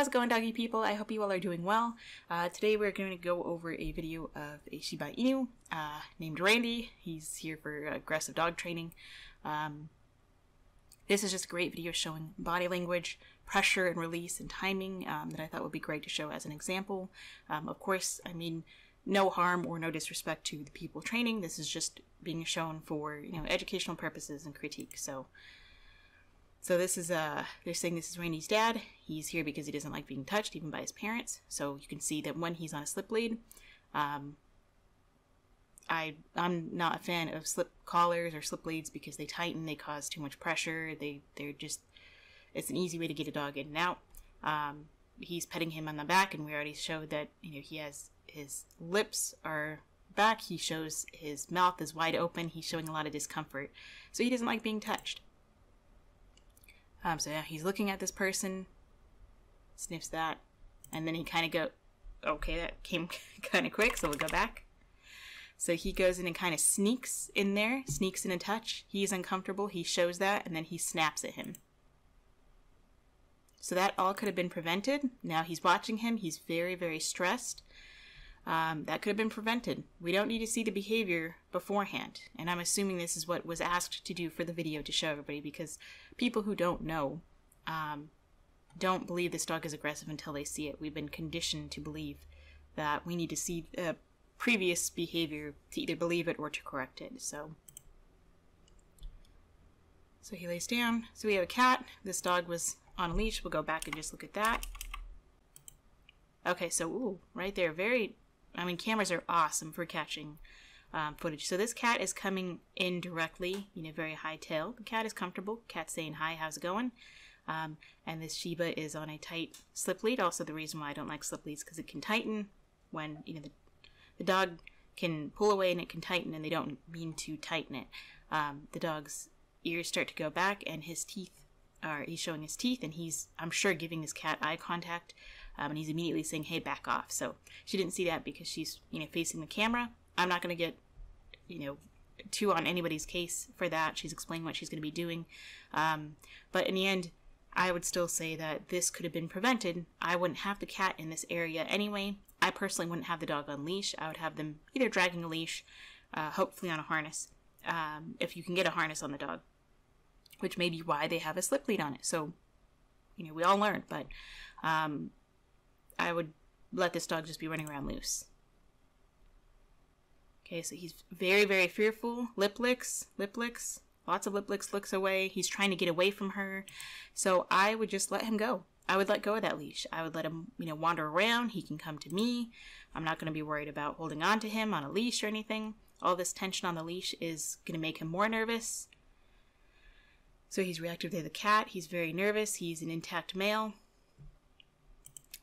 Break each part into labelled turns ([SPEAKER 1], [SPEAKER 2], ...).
[SPEAKER 1] How's it going, doggy people? I hope you all are doing well. Uh, today we're going to go over a video of a Shiba Inu uh, named Randy. He's here for aggressive dog training. Um, this is just a great video showing body language, pressure and release, and timing um, that I thought would be great to show as an example. Um, of course, I mean no harm or no disrespect to the people training. This is just being shown for you know educational purposes and critique. So so this is uh they're saying this is Randy's dad. He's here because he doesn't like being touched even by his parents. So you can see that when he's on a slip lead, um I I'm not a fan of slip collars or slip leads because they tighten, they cause too much pressure. They they're just it's an easy way to get a dog in and out. Um, he's petting him on the back, and we already showed that you know he has his lips are back. He shows his mouth is wide open. He's showing a lot of discomfort, so he doesn't like being touched. Um, so yeah, he's looking at this person, sniffs that, and then he kind of go, okay, that came kind of quick, so we'll go back. So he goes in and kind of sneaks in there, sneaks in a touch. He's uncomfortable. He shows that, and then he snaps at him. So that all could have been prevented. Now he's watching him. He's very, very stressed. Um, that could have been prevented. We don't need to see the behavior beforehand. And I'm assuming this is what was asked to do for the video to show everybody because people who don't know um, don't believe this dog is aggressive until they see it. We've been conditioned to believe that we need to see uh, previous behavior to either believe it or to correct it. So, so he lays down. So we have a cat. This dog was on a leash. We'll go back and just look at that. Okay, so ooh, right there, very. I mean, cameras are awesome for catching um, footage. So this cat is coming in directly, you know, very high tail. The cat is comfortable. Cat saying hi, how's it going? Um, and this Shiba is on a tight slip lead. Also, the reason why I don't like slip leads because it can tighten when you know the the dog can pull away and it can tighten, and they don't mean to tighten it. Um, the dog's ears start to go back, and his teeth are he's showing his teeth, and he's I'm sure giving his cat eye contact, um, and he's immediately saying, "Hey, back off." So she didn't see that because she's you know facing the camera. I'm not going to get you know too on anybody's case for that. She's explaining what she's going to be doing, um, but in the end. I would still say that this could have been prevented. I wouldn't have the cat in this area anyway. I personally wouldn't have the dog on leash. I would have them either dragging a leash, uh, hopefully on a harness, um, if you can get a harness on the dog, which may be why they have a slip lead on it. So, you know, we all learn, but um, I would let this dog just be running around loose. Okay, so he's very, very fearful. Lip licks, lip licks, lots of lip licks, looks away. He's trying to get away from her. So I would just let him go. I would let go of that leash. I would let him, you know, wander around. He can come to me. I'm not going to be worried about holding on to him on a leash or anything. All this tension on the leash is going to make him more nervous. So he's reactive to the cat. He's very nervous. He's an intact male,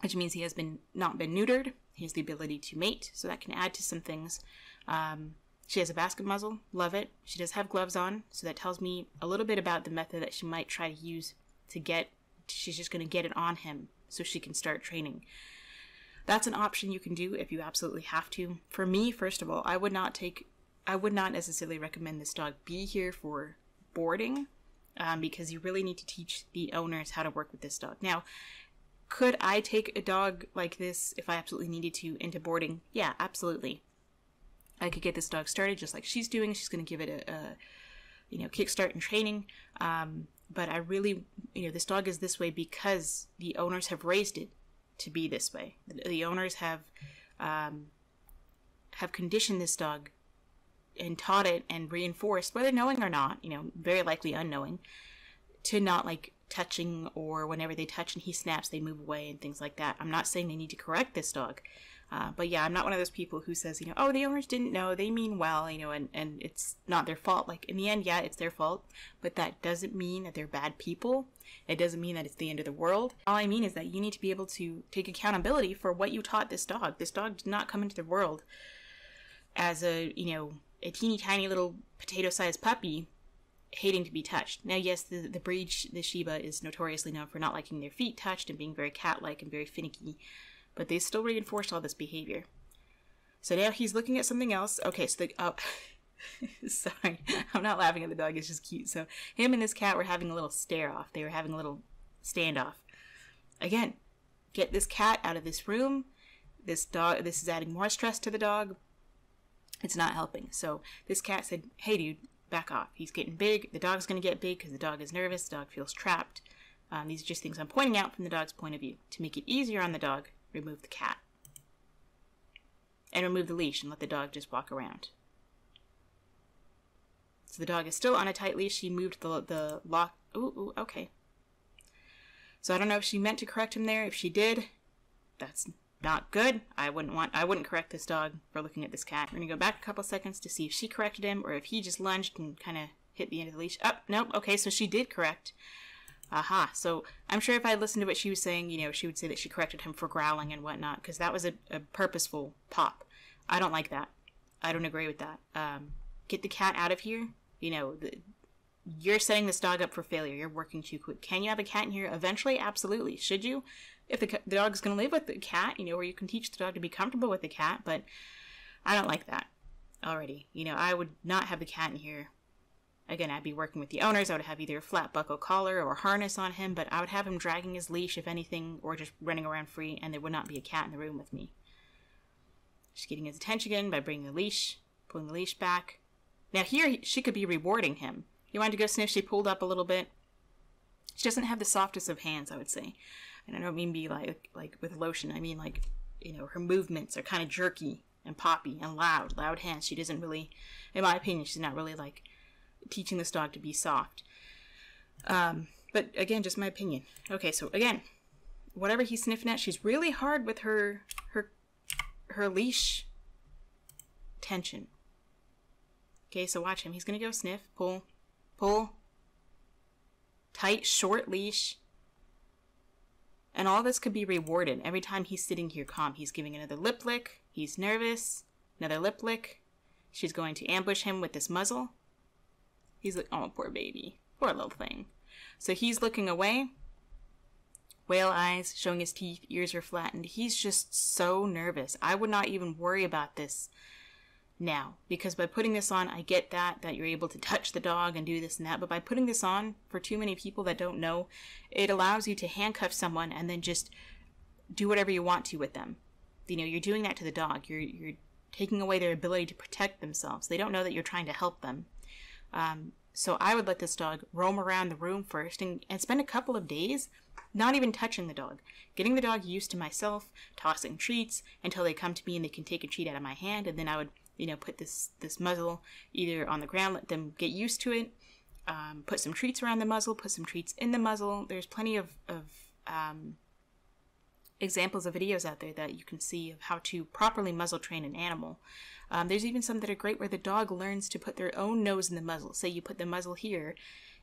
[SPEAKER 1] which means he has been not been neutered. He has the ability to mate, so that can add to some things. Um, she has a basket muzzle. Love it. She does have gloves on, so that tells me a little bit about the method that she might try to use to get she's just going to get it on him so she can start training. That's an option you can do if you absolutely have to. For me, first of all, I would not take, I would not necessarily recommend this dog be here for boarding um, because you really need to teach the owners how to work with this dog. Now, could I take a dog like this if I absolutely needed to into boarding? Yeah, absolutely. I could get this dog started just like she's doing. She's going to give it a, a, you know, kickstart and training. Um, but I really, you know, this dog is this way because the owners have raised it to be this way. The, the owners have um, have conditioned this dog and taught it and reinforced, whether knowing or not, you know, very likely unknowing, to not like touching or whenever they touch and he snaps, they move away and things like that. I'm not saying they need to correct this dog. Uh, but yeah, I'm not one of those people who says, you know, oh, the owners didn't know, they mean well, you know, and, and it's not their fault. Like, in the end, yeah, it's their fault, but that doesn't mean that they're bad people. It doesn't mean that it's the end of the world. All I mean is that you need to be able to take accountability for what you taught this dog. This dog did not come into the world as a, you know, a teeny tiny little potato sized puppy hating to be touched. Now, yes, the, the breed, the Shiba, is notoriously known for not liking their feet touched and being very cat like and very finicky but they still reinforced all this behavior. So now he's looking at something else. Okay, so the oh, sorry, I'm not laughing at the dog. It's just cute. So him and this cat were having a little stare off. They were having a little standoff. Again, get this cat out of this room. This dog, this is adding more stress to the dog. It's not helping. So this cat said, Hey, dude, back off. He's getting big. The dog's going to get big because the dog is nervous. The dog feels trapped. Um, these are just things I'm pointing out from the dog's point of view. To make it easier on the dog, remove the cat. And remove the leash and let the dog just walk around. So the dog is still on a tight leash. She moved the, the lock. Ooh, ooh, okay. So I don't know if she meant to correct him there. If she did, that's not good. I wouldn't want. I wouldn't correct this dog for looking at this cat. We're gonna go back a couple seconds to see if she corrected him or if he just lunged and kind of hit the end of the leash. Up, oh, nope. Okay, so she did correct. Aha. So I'm sure if I listened to what she was saying, you know, she would say that she corrected him for growling and whatnot because that was a, a, purposeful pop. I don't like that. I don't agree with that. Um, get the cat out of here. You know, the, you're setting this dog up for failure. You're working too quick. Can you have a cat in here eventually? Absolutely. Should you? If the, the dog's going to live with the cat, you know, where you can teach the dog to be comfortable with the cat, but I don't like that already. You know, I would not have the cat in here. Again, I'd be working with the owners. I would have either a flat buckle collar or harness on him, but I would have him dragging his leash, if anything, or just running around free, and there would not be a cat in the room with me. Just getting his attention again by bringing the leash, pulling the leash back. Now here, she could be rewarding him he wanted to go sniff. She pulled up a little bit. She doesn't have the softest of hands, I would say. And I don't mean be like like with lotion. I mean like you know her movements are kind of jerky and poppy and loud, loud hands. She doesn't really, in my opinion, she's not really like teaching this dog to be soft. Um, but again, just my opinion. Okay, so again, whatever he's sniffing at, she's really hard with her her her leash tension. Okay, so watch him. He's gonna go sniff, pull, pull, tight, short leash. And all this could be rewarded. Every time he's sitting here calm, he's giving another lip lick. He's nervous. Another lip lick. She's going to ambush him with this muzzle. He's like, oh, poor baby. Poor little thing. So he's looking away. Whale eyes, showing his teeth, ears are flattened. He's just so nervous. I would not even worry about this now. Because by putting this on i get that that you're able to touch the dog and do this and that but by putting this on for too many people that don't know it allows you to handcuff someone and then just do whatever you want to with them. You know you're doing that to the dog. You're you're taking away their ability to protect themselves. They don't know that you're trying to help them. Um, so i would let this dog roam around the room first and, and spend a couple of days not even touching the dog getting the dog used to myself tossing treats until they come to me and they can take a treat out of my hand and then i would you know, put this this muzzle either on the ground, let them get used to it. Um, put some treats around the muzzle, put some treats in the muzzle. There's plenty of, of um, examples of videos out there that you can see of how to properly muzzle train an animal. Um, there's even some that are great where the dog learns to put their own nose in the muzzle. Say you put the muzzle here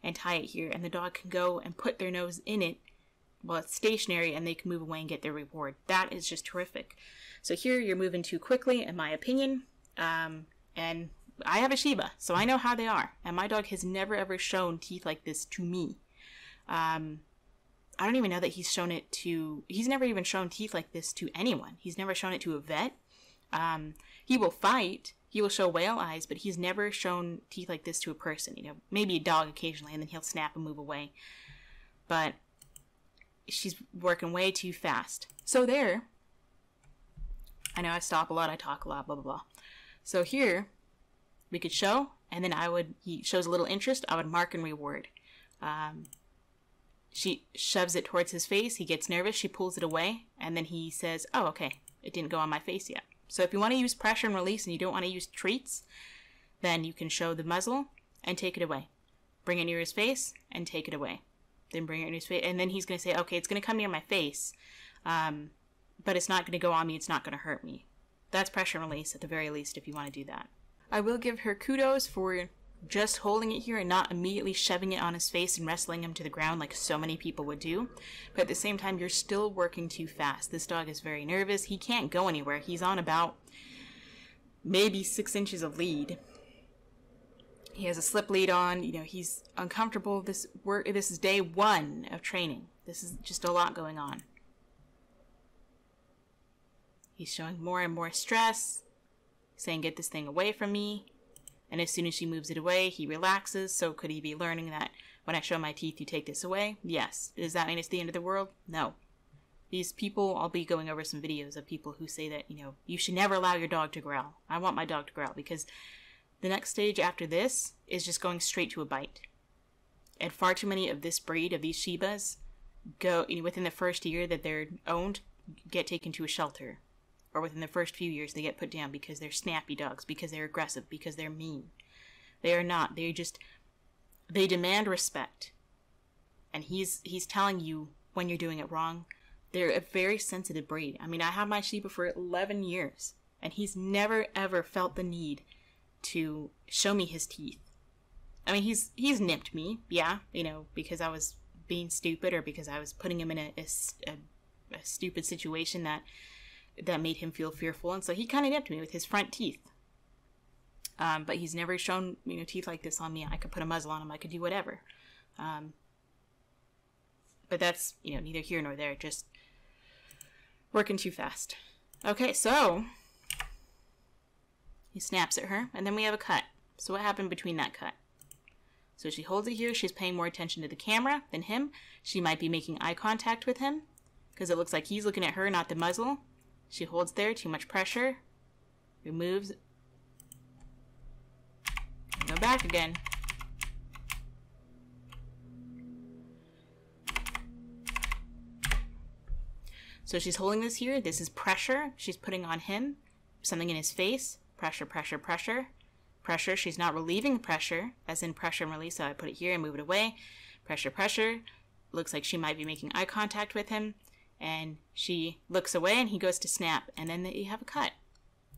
[SPEAKER 1] and tie it here, and the dog can go and put their nose in it while it's stationary and they can move away and get their reward. That is just terrific. So here you're moving too quickly, in my opinion. Um, and I have a Shiba, so I know how they are. And my dog has never ever shown teeth like this to me. Um, I don't even know that he's shown it to. He's never even shown teeth like this to anyone. He's never shown it to a vet. Um, he will fight. He will show whale eyes, but he's never shown teeth like this to a person. You know, maybe a dog occasionally, and then he'll snap and move away. But she's working way too fast. So there. I know I stop a lot. I talk a lot. Blah blah blah. So here, we could show, and then I would, he shows a little interest, I would mark and reward. Um, she shoves it towards his face, he gets nervous, she pulls it away, and then he says, oh, okay, it didn't go on my face yet. So if you want to use pressure and release and you don't want to use treats, then you can show the muzzle and take it away. Bring it near his face and take it away. Then bring it near his face, and then he's going to say, okay, it's going to come near my face, um, but it's not going to go on me, it's not going to hurt me. That's pressure release at the very least if you want to do that. I will give her kudos for just holding it here and not immediately shoving it on his face and wrestling him to the ground like so many people would do. But at the same time, you're still working too fast. This dog is very nervous. He can't go anywhere. He's on about maybe six inches of lead. He has a slip lead on. You know, he's uncomfortable. This work. This is day one of training. This is just a lot going on. He's showing more and more stress, saying, Get this thing away from me. And as soon as she moves it away, he relaxes. So could he be learning that when I show my teeth, you take this away? Yes. Does that mean it's the end of the world? No. These people, I'll be going over some videos of people who say that, you know, you should never allow your dog to growl. I want my dog to growl because the next stage after this is just going straight to a bite. And far too many of this breed, of these Shibas, go, you know, within the first year that they're owned, get taken to a shelter. Or within the first few years, they get put down because they're snappy dogs, because they're aggressive, because they're mean. They are not. They just, they demand respect. And he's he's telling you when you're doing it wrong. They're a very sensitive breed. I mean, I had my Shiba for 11 years, and he's never ever felt the need to show me his teeth. I mean, he's he's nipped me, yeah, you know, because I was being stupid or because I was putting him in a, a, a, a stupid situation that that made him feel fearful, and so he kind of nipped me with his front teeth. Um, but he's never shown you know teeth like this on me. I could put a muzzle on him. I could do whatever. Um, but that's you know neither here nor there. Just Working too fast. Okay, so he snaps at her, and then we have a cut. So what happened between that cut? So she holds it here. She's paying more attention to the camera than him. She might be making eye contact with him because it looks like he's looking at her, not the muzzle. She holds there, too much pressure. Removes. Go back again. So she's holding this here. This is pressure she's putting on him. Something in his face. Pressure, pressure, pressure. Pressure. She's not relieving pressure, as in pressure and release. So I put it here and move it away. Pressure, pressure. Looks like she might be making eye contact with him. And she looks away and he goes to snap. And then you have a cut.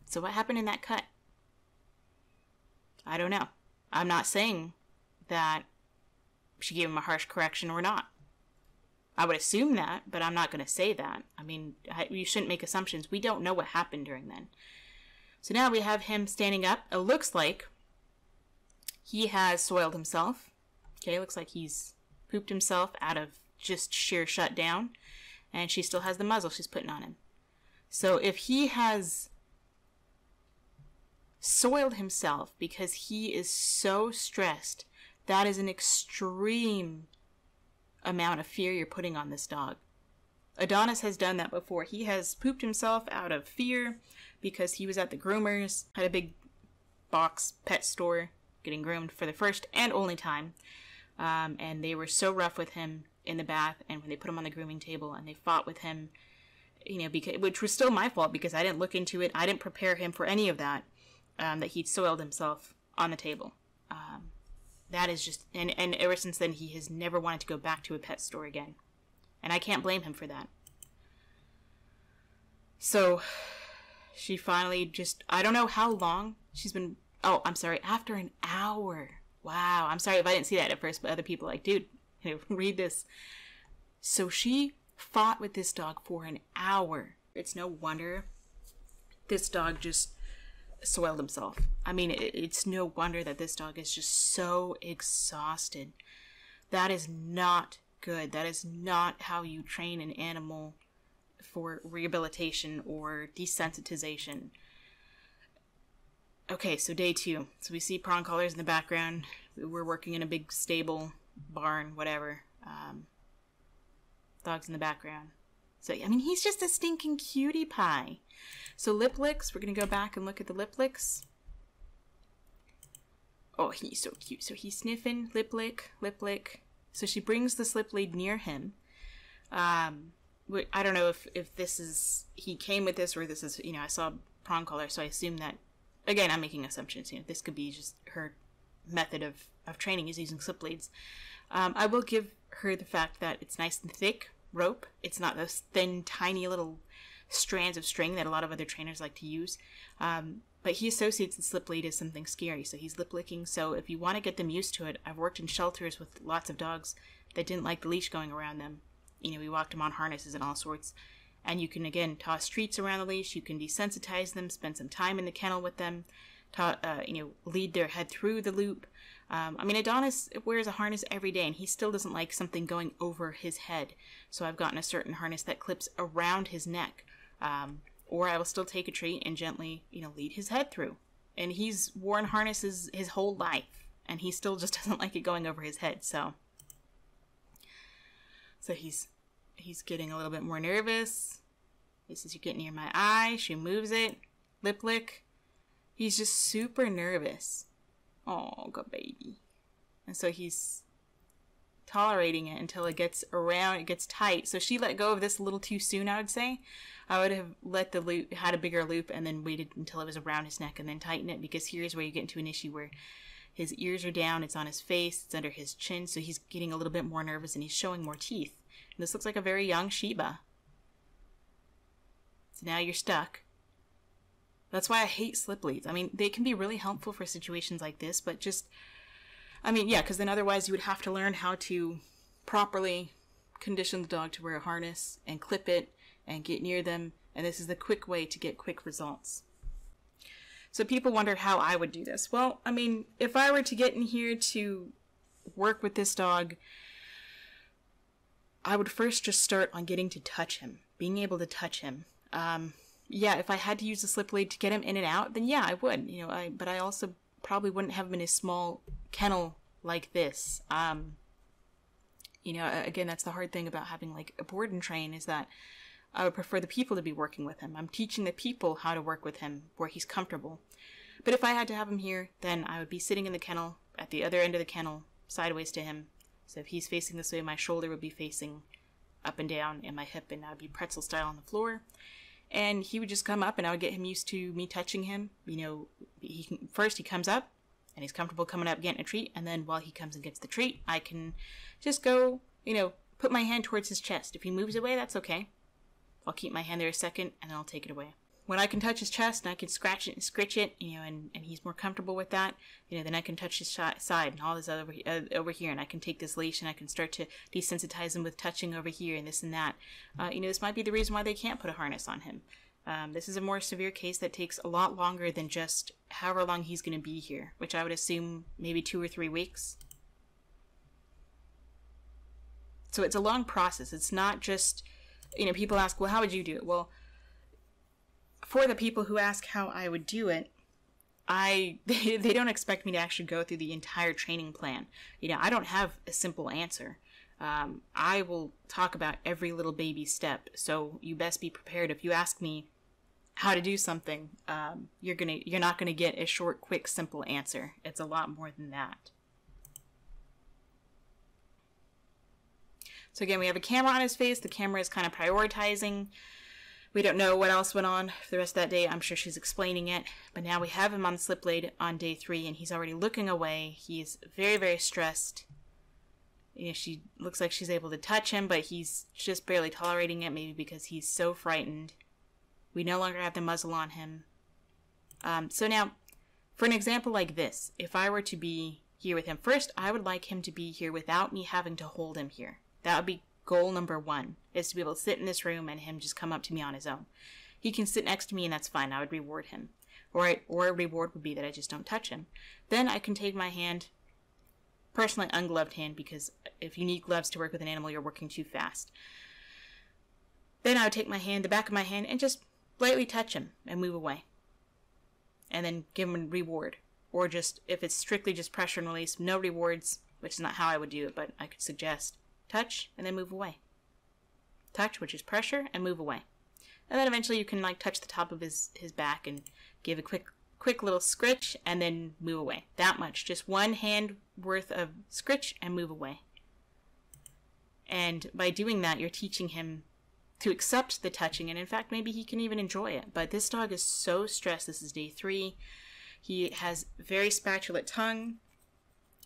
[SPEAKER 1] So what happened in that cut? I don't know. I'm not saying that she gave him a harsh correction or not. I would assume that, but I'm not going to say that. I mean, you shouldn't make assumptions. We don't know what happened during then. So now we have him standing up. It looks like he has soiled himself. Okay, looks like he's pooped himself out of just sheer shutdown. And she still has the muzzle she's putting on him. So if he has soiled himself because he is so stressed, that is an extreme amount of fear you're putting on this dog. Adonis has done that before. He has pooped himself out of fear because he was at the groomers, had a big box pet store, getting groomed for the first and only time. Um, and they were so rough with him in the bath, and when they put him on the grooming table and they fought with him, you know, because which was still my fault because I didn't look into it. I didn't prepare him for any of that. Um, that he'd soiled himself on the table. Um, that is just and and ever since then he has never wanted to go back to a pet store again and i can't blame him for that so she finally just i don't know how long she's been oh i'm sorry after an hour wow i'm sorry if i didn't see that at first but other people like dude read this so she fought with this dog for an hour it's no wonder this dog just soiled himself. I mean, it's no wonder that this dog is just so exhausted. That is not good. That is not how you train an animal for rehabilitation or desensitization. Okay, so day two. So we see prong collars in the background. We're working in a big stable, barn, whatever. Um, dogs in the background. So, I mean, he's just a stinking cutie pie. So lip licks, we're going to go back and look at the lip licks. Oh, he's so cute. So he's sniffing, lip lick, lip lick. So she brings the slip lead near him. Um, I don't know if, if this is, he came with this or this is, you know, I saw prong collar, so I assume that, again, I'm making assumptions, you know, this could be just her method of, of training is using slip leads. Um, I will give her the fact that it's nice and thick rope. It's not those thin, tiny little strands of string that a lot of other trainers like to use. Um, but he associates the slip lead as something scary, so he's lip licking. So if you want to get them used to it, I've worked in shelters with lots of dogs that didn't like the leash going around them. You know, we walked them on harnesses and all sorts. And you can again toss treats around the leash. You can desensitize them, spend some time in the kennel with them, ta- uh, you know, lead their head through the loop. Um, I mean, Adonis wears a harness every day, and he still doesn't like something going over his head. So I've gotten a certain harness that clips around his neck um, or I will still take a treat and gently, you know, lead his head through. And he's worn harnesses his whole life, and he still just doesn't like it going over his head. So, so he's he's getting a little bit more nervous. He says, You get near my eye. She moves it. Lip lick. He's just super nervous. Oh, good baby. And so he's tolerating it until it gets around, it gets tight. So she let go of this a little too soon, I would say. I would have let the loop, had a bigger loop, and then waited until it was around his neck and then tighten it because here's where you get into an issue where his ears are down, it's on his face, it's under his chin, so he's getting a little bit more nervous and he's showing more teeth. And this looks like a very young Shiba. So now you're stuck. That's why I hate slip leads. I mean, they can be really helpful for situations like this, but just, I mean, yeah, because then otherwise you would have to learn how to properly condition the dog to wear a harness and clip it and get near them. And this is the quick way to get quick results. So people wonder how I would do this. Well, I mean, if I were to get in here to work with this dog, I would first just start on getting to touch him, being able to touch him. Um, yeah, if I had to use a slip lead to get him in and out, then yeah, I would. You know, I but I also probably wouldn't have him in a small kennel like this. Um, you know, again, that's the hard thing about having like a board and train is that I would prefer the people to be working with him. I'm teaching the people how to work with him where he's comfortable. But if I had to have him here, then I would be sitting in the kennel at the other end of the kennel, sideways to him. So if he's facing this way, my shoulder would be facing up and down, and my hip, and I would be pretzel style on the floor. And he would just come up, and I would get him used to me touching him. You know, he can, first he comes up, and he's comfortable coming up getting a treat, and then while he comes and gets the treat, I can just go, you know, put my hand towards his chest. If he moves away, that's okay. I'll keep my hand there a second and then I'll take it away. When I can touch his chest and I can scratch it and scritch it, you know, and, and he's more comfortable with that, you know, then I can touch his side and all this other uh, over here, and I can take this leash and I can start to desensitize him with touching over here and this and that. Uh, you know, this might be the reason why they can't put a harness on him. Um, this is a more severe case that takes a lot longer than just however long he's going to be here, which I would assume maybe two or three weeks. So it's a long process. It's not just you know, people ask, well, how would you do it? Well, for the people who ask how I would do it, I they, they don't expect me to actually go through the entire training plan. You know, I don't have a simple answer. Um, I will talk about every little baby step, so you best be prepared. If you ask me how to do something, um, you're gonna you're not gonna get a short, quick, simple answer. It's a lot more than that. So again, we have a camera on his face. The camera is kind of prioritizing. We don't know what else went on for the rest of that day. I'm sure she's explaining it. But now we have him on the slip lead on day three, and he's already looking away. He's very, very stressed. You know, she looks like she's able to touch him, but he's just barely tolerating it, maybe because he's so frightened. We no longer have the muzzle on him. Um, so now, for an example like this, if I were to be here with him, first, I would like him to be here without me having to hold him here. That would be goal number one, is to be able to sit in this room and him just come up to me on his own. He can sit next to me and that's fine. I would reward him. Or, I, or a reward would be that I just don't touch him. Then I can take my hand, personally ungloved hand, because if you need gloves to work with an animal, you're working too fast. Then I would take my hand, the back of my hand, and just lightly touch him and move away. And then give him a reward. Or just, if it's strictly just pressure and release, no rewards, which is not how I would do it, but I could suggest touch, and then move away. Touch, which is pressure, and move away. And then eventually you can like touch the top of his, his back and give a quick quick little scritch and then move away. That much. Just one hand worth of scritch and move away. And by doing that, you're teaching him to accept the touching, and in fact, maybe he can even enjoy it. But this dog is so stressed. This is day three. He has very spatulate tongue.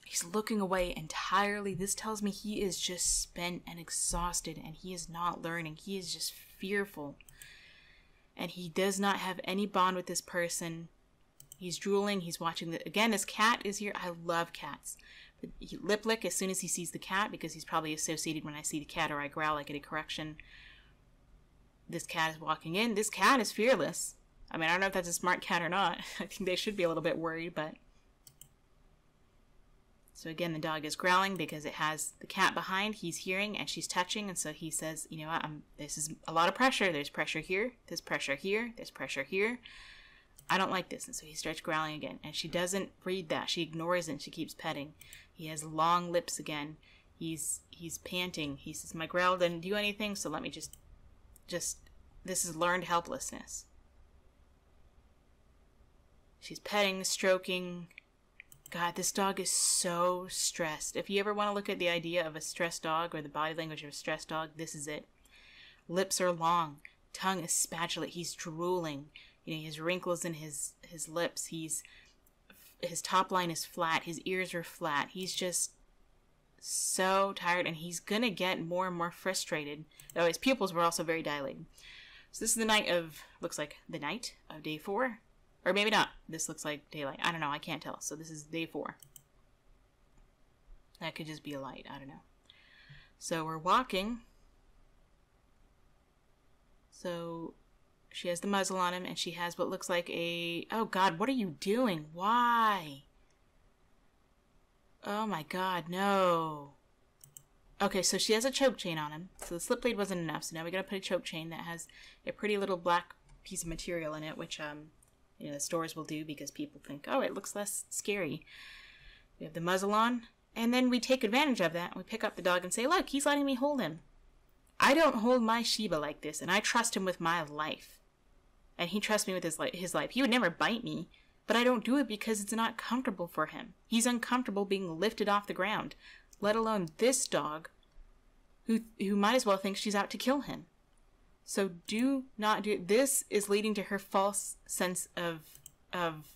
[SPEAKER 1] He's looking away entirely. This tells me he is just spent and exhausted and he is not learning. He is just fearful. And he does not have any bond with this person. He's drooling. He's watching the. Again, this cat is here. I love cats. But he lip lick as soon as he sees the cat because he's probably associated when I see the cat or I growl, I get a correction. This cat is walking in. This cat is fearless. I mean, I don't know if that's a smart cat or not. I think they should be a little bit worried, but so again, the dog is growling because it has the cat behind. He's hearing and she's touching, and so he says, "You know, I'm, this is a lot of pressure. There's pressure here. There's pressure here. There's pressure here. I don't like this." And so he starts growling again, and she doesn't read that. She ignores it. and She keeps petting. He has long lips again. He's he's panting. He says, "My growl didn't do anything, so let me just, just, this is learned helplessness." She's petting, stroking. God, this dog is so stressed. If you ever want to look at the idea of a stressed dog or the body language of a stressed dog, this is it. Lips are long, tongue is spatulate. He's drooling. You know, he has wrinkles in his his lips. He's his top line is flat. His ears are flat. He's just so tired, and he's gonna get more and more frustrated. Though his pupils were also very dilated. So this is the night of looks like the night of day four, or maybe not. This looks like daylight. I don't know. I can't tell. So this is day four. That could just be a light. I don't know. So we're walking. So she has the muzzle on him, and she has what looks like a. Oh God, what are you doing? Why? Oh my God, no. Okay, so she has a choke chain on him. So the slip lead wasn't enough. So now we gotta put a choke chain that has a pretty little black piece of material in it, which um, you know, the stores will do because people think, oh, it looks less scary. We have the muzzle on, and then we take advantage of that. And we pick up the dog and say, look, he's letting me hold him. I don't hold my Shiba like this, and I trust him with my life. And he trusts me with his, li- his life. He would never bite me, but I don't do it because it's not comfortable for him. He's uncomfortable being lifted off the ground, let alone this dog who, who might as well think she's out to kill him. So do not do this is leading to her false sense of of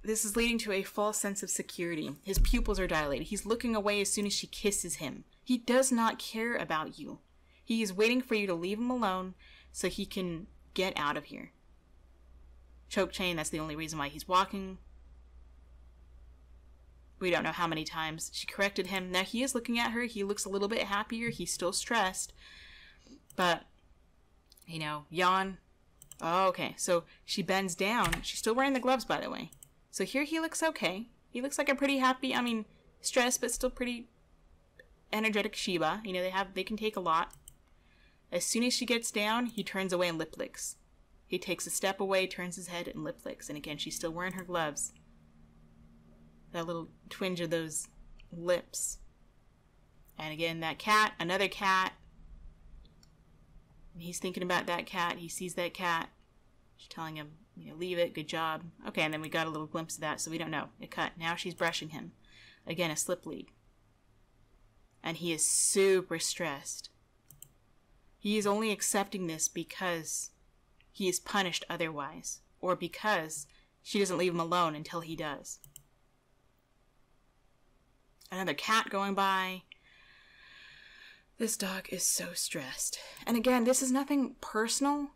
[SPEAKER 1] this is leading to a false sense of security. His pupils are dilated. He's looking away as soon as she kisses him. He does not care about you. He is waiting for you to leave him alone so he can get out of here. Choke chain, that's the only reason why he's walking. We don't know how many times she corrected him. Now he is looking at her. He looks a little bit happier. He's still stressed. But, you know, yawn. Oh, okay. So she bends down. She's still wearing the gloves, by the way. So here he looks okay. He looks like a pretty happy, I mean, stressed, but still pretty energetic Shiba. You know, they have, they can take a lot. As soon as she gets down, he turns away and lip licks. He takes a step away, turns his head, and lip licks. And again, she's still wearing her gloves. That little twinge of those lips. And again, that cat, another cat, and he's thinking about that cat. He sees that cat. She's telling him, you know, leave it, good job. Okay, and then we got a little glimpse of that, so we don't know. It cut. Now she's brushing him. Again, a slip lead. And he is super stressed. He is only accepting this because he is punished otherwise, or because she doesn't leave him alone until he does. Another cat going by. This dog is so stressed. And again, this is nothing personal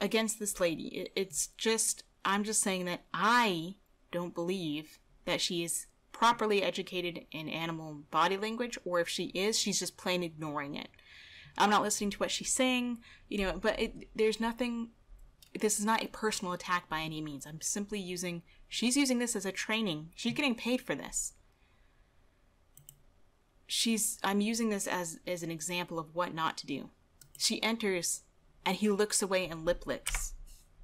[SPEAKER 1] against this lady. It's just, I'm just saying that I don't believe that she is properly educated in animal body language, or if she is, she's just plain ignoring it. I'm not listening to what she's saying, you know, but it, there's nothing, this is not a personal attack by any means. I'm simply using, she's using this as a training. She's getting paid for this she's I'm using this as as an example of what not to do. She enters and he looks away and lip licks.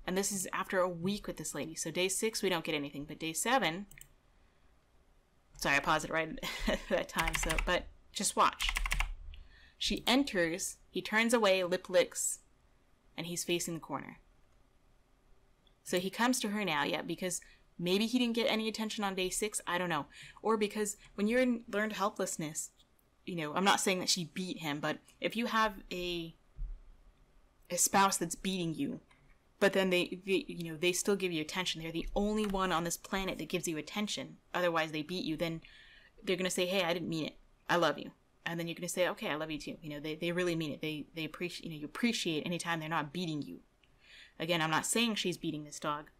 [SPEAKER 1] And this is after a week with this lady. So day six we don't get anything, but day seven sorry, I paused it right at that time, so but just watch. She enters, he turns away, lip licks, and he's facing the corner. So he comes to her now, yeah, because maybe he didn't get any attention on day six, I don't know. Or because when you're in learned helplessness, you know, I'm not saying that she beat him, but if you have a a spouse that's beating you, but then they, they, you know, they still give you attention. They're the only one on this planet that gives you attention. Otherwise, they beat you. Then they're gonna say, "Hey, I didn't mean it. I love you." And then you're gonna say, "Okay, I love you too." You know, they, they really mean it. They they appreciate you know you appreciate anytime they're not beating you. Again, I'm not saying she's beating this dog,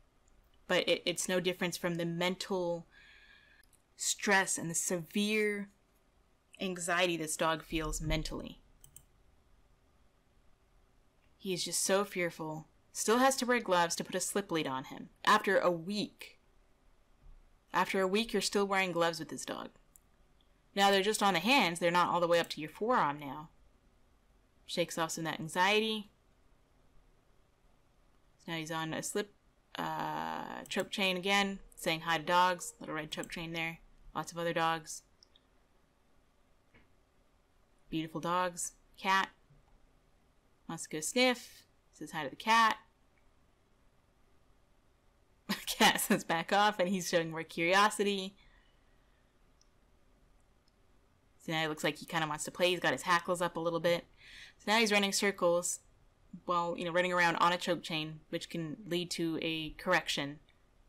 [SPEAKER 1] but it, it's no difference from the mental stress and the severe anxiety this dog feels mentally. He is just so fearful. Still has to wear gloves to put a slip lead on him. After a week. After a week, you're still wearing gloves with this dog. Now they're just on the hands, they're not all the way up to your forearm now. Shakes off some of that anxiety. So now he's on a slip uh, choke chain again, saying hi to dogs. Little red choke chain there. Lots of other dogs. Beautiful dogs. Cat. Wants to go sniff. Says hi to the cat. cat says back off, and he's showing more curiosity. So now it looks like he kind of wants to play. He's got his hackles up a little bit. So now he's running circles while, you know, running around on a choke chain, which can lead to a correction,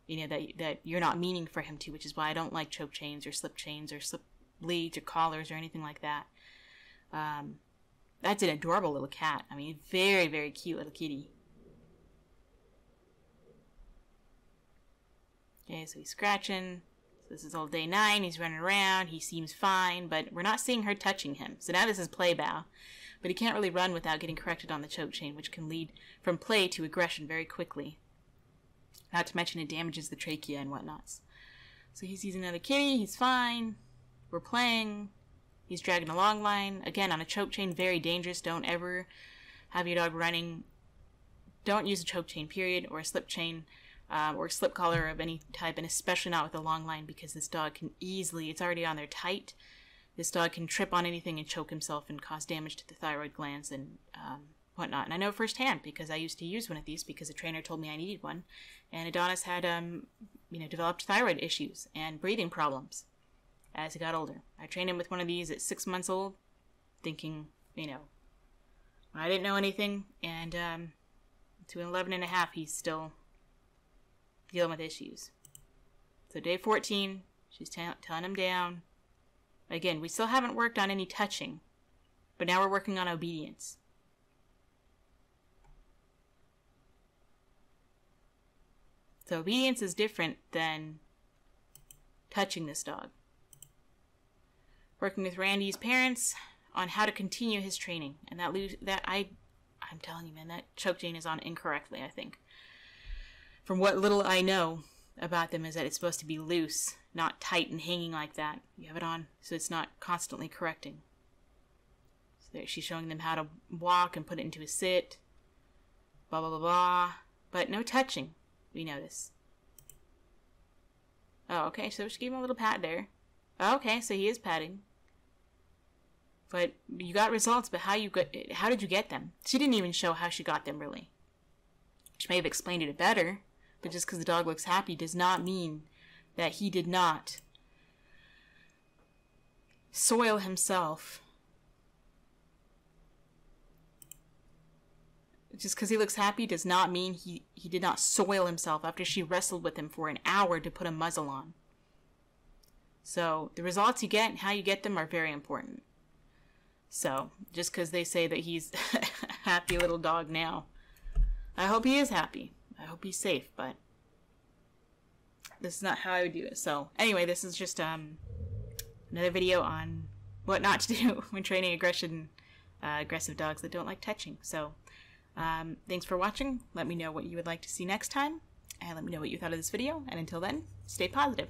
[SPEAKER 1] you know, that, that you're not meaning for him to, which is why I don't like choke chains or slip chains or slip leads or collars or anything like that. Um, that's an adorable little cat. I mean, very, very cute little kitty. Okay, so he's scratching. So this is all day nine. He's running around. He seems fine, but we're not seeing her touching him. So now this is play bow. But he can't really run without getting corrected on the choke chain, which can lead from play to aggression very quickly. Not to mention it damages the trachea and whatnots. So he sees another kitty. He's fine. We're playing. He's dragging a long line. Again, on a choke chain, very dangerous. Don't ever have your dog running. Don't use a choke chain, period, or a slip chain um, or slip collar of any type, and especially not with a long line because this dog can easily, it's already on there tight. This dog can trip on anything and choke himself and cause damage to the thyroid glands and um, whatnot. And I know firsthand because I used to use one of these because a trainer told me I needed one. And Adonis had, um, you know, developed thyroid issues and breathing problems as he got older. I trained him with one of these at six months old, thinking, you know, I didn't know anything. And um, to 11 and a half, he's still dealing with issues. So day 14, she's t- telling him down. Again, we still haven't worked on any touching, but now we're working on obedience. So obedience is different than touching this dog. Working with Randy's parents on how to continue his training, and that that I, I'm telling you, man, that choke chain is on incorrectly. I think from what little I know about them is that it's supposed to be loose, not tight and hanging like that. You have it on so it's not constantly correcting. So there, she's showing them how to walk and put it into a sit. Blah blah blah blah. But no touching, we notice. Oh, okay, so she gave him a little pat there. Okay, so he is padding. But you got results, but how you got how did you get them? She didn't even show how she got them really. She may have explained it better, but just because the dog looks happy does not mean that he did not soil himself. Just because he looks happy does not mean he, he did not soil himself after she wrestled with him for an hour to put a muzzle on. So the results you get and how you get them are very important. So just because they say that he's a happy little dog now, I hope he is happy. I hope he's safe, but this is not how I would do it. So anyway, this is just um another video on what not to do when training aggression uh, aggressive dogs that don't like touching. So um, thanks for watching. Let me know what you would like to see next time, and let me know what you thought of this video. And until then, stay positive.